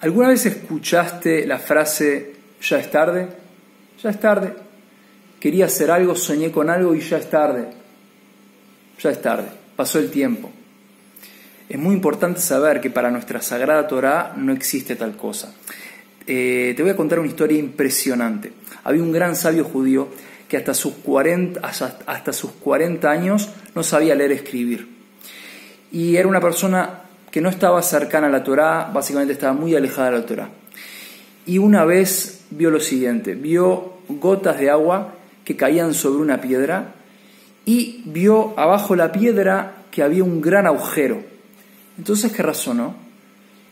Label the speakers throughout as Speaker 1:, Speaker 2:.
Speaker 1: ¿Alguna vez escuchaste la frase ya es tarde? Ya es tarde. Quería hacer algo, soñé con algo y ya es tarde. Ya es tarde. Pasó el tiempo. Es muy importante saber que para nuestra sagrada Torah no existe tal cosa. Eh, te voy a contar una historia impresionante. Había un gran sabio judío que hasta sus 40, hasta sus 40 años no sabía leer y escribir. Y era una persona que no estaba cercana a la Torá, básicamente estaba muy alejada de la Torá. Y una vez vio lo siguiente, vio gotas de agua que caían sobre una piedra y vio abajo la piedra que había un gran agujero. Entonces, ¿qué razonó?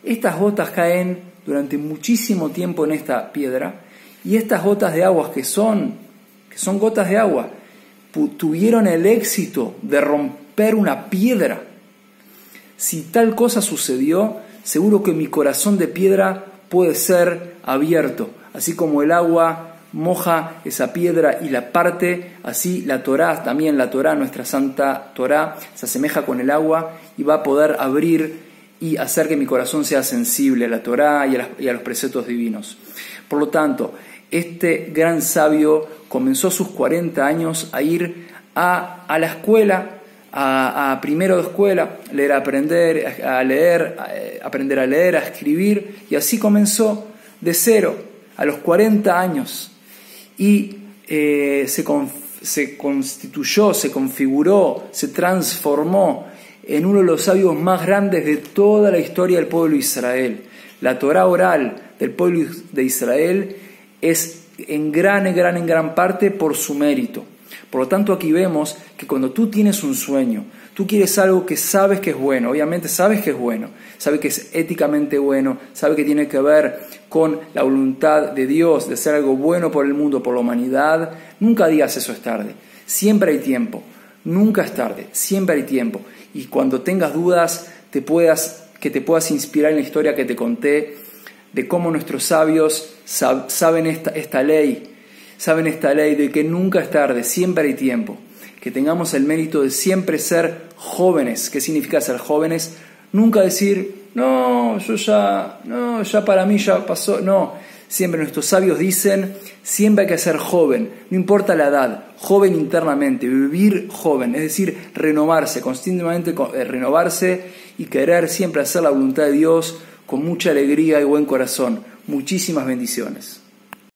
Speaker 1: Estas gotas caen durante muchísimo tiempo en esta piedra y estas gotas de agua que son, que son gotas de agua, tuvieron el éxito de romper una piedra si tal cosa sucedió, seguro que mi corazón de piedra puede ser abierto, así como el agua moja esa piedra y la parte, así la Torá, también la Torá, nuestra santa Torá, se asemeja con el agua y va a poder abrir y hacer que mi corazón sea sensible a la Torá y a, los preceptos divinos. Por lo tanto, este gran sabio comenzó sus 40 años a ir a la escuela a, primero de escuela, leer, aprender, a leer, aprender a leer, a escribir, y así comenzó de cero, a los 40 años, y eh, se, se constituyó, se configuró, se transformó en uno de los sabios más grandes de toda la historia del pueblo de Israel. La Torah oral del pueblo de Israel es en gran, en gran, en gran parte por su mérito. Por lo tanto, aquí vemos que cuando tú tienes un sueño, tú quieres algo que sabes que es bueno, obviamente sabes que es bueno, sabes que es éticamente bueno, sabes que tiene que ver con la voluntad de Dios de hacer algo bueno por el mundo, por la humanidad, nunca digas eso es tarde. Siempre hay tiempo, nunca es tarde, siempre hay tiempo. Y cuando tengas dudas, te que te puedas inspirar en la historia que te conté de cómo nuestros sabios saben esta, esta ley, saben esta ley de que nunca es tarde, siempre hay tiempo, que tengamos el mérito de siempre ser jóvenes. ¿Qué significa ser jóvenes? Nunca decir, no, yo ya, no, ya para mí ya pasó, no. Siempre nuestros sabios dicen, siempre hay que ser joven, no importa la edad, joven internamente, vivir joven, es decir, renovarse, constantemente eh, renovarse y querer siempre hacer la voluntad de Dios con mucha alegría y buen corazón. Muchísimas bendiciones.